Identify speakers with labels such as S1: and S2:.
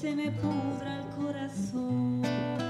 S1: se me pudra el corazón.